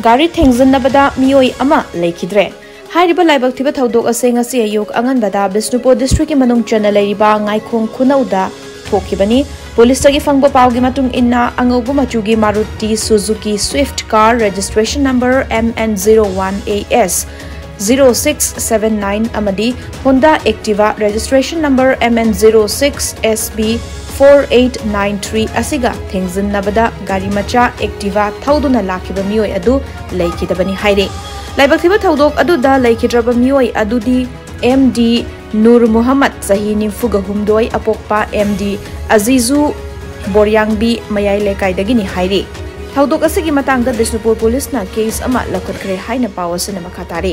गारी थेजनबदिद्रे लाइक अगनबद विष्णुपुर डिस्ट्रिक मनों चेनाखो खुनौदी पुलिस की फंग पाव की मतुंग मचू की Maruti Suzuki Swift car registration number M N zero one A S zero six seven nine Honda Activa registration number M N zero six S B Four eight nine three. asiga thengzin nabada gari macha activa thauduna lakiba miyoi adu laikidabani haire laibakthiba thaudok adu da laikidraba miyoi adudi md nur muhammad sahini fuga humdoi apokpa md azizu boryangbi mayai lekai dagini haire thaudok asigi matangda bisnupur police na case ama lakot kre haina power sinema khatare